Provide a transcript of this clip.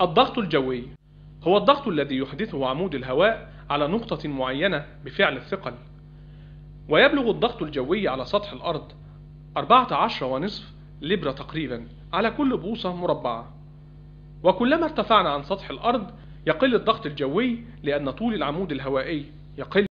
الضغط الجوي هو الضغط الذي يحدثه عمود الهواء على نقطة معينة بفعل الثقل. ويبلغ الضغط الجوي على سطح الأرض 14 ونصف لبرة تقريبا على كل بوصة مربعة. وكلما ارتفعنا عن سطح الأرض يقل الضغط الجوي لأن طول العمود الهوائي يقل.